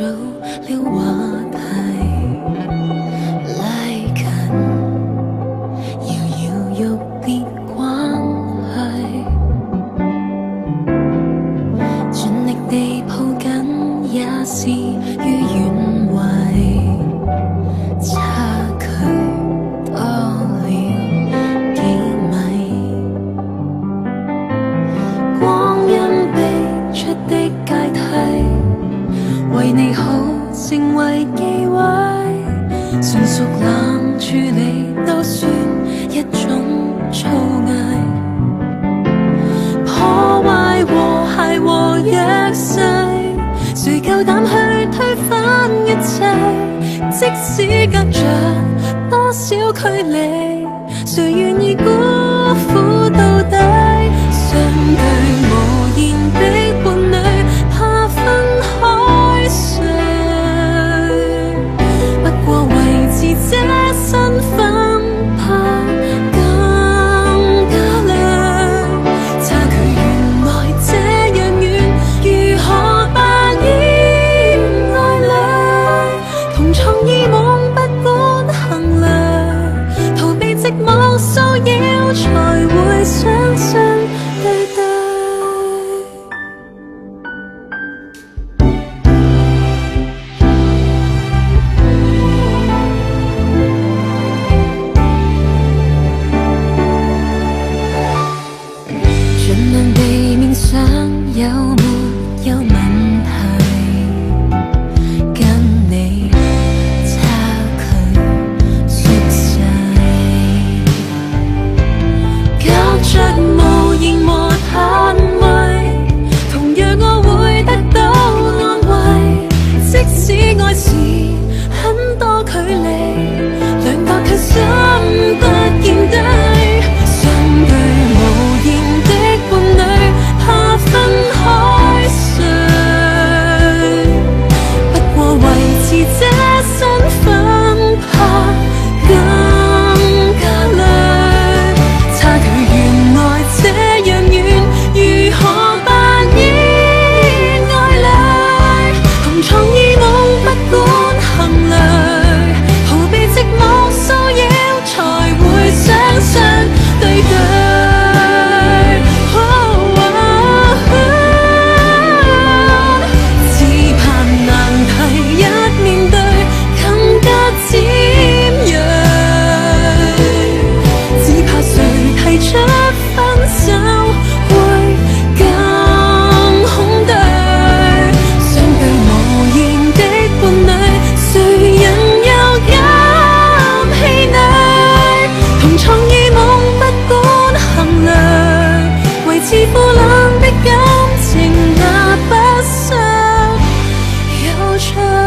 就流亡。为你好，成为忌讳，纯属冷处理都算一种粗艺，破坏和谐和弱势，谁够胆去推翻一切？即使隔着多少距离，谁愿意辜负？着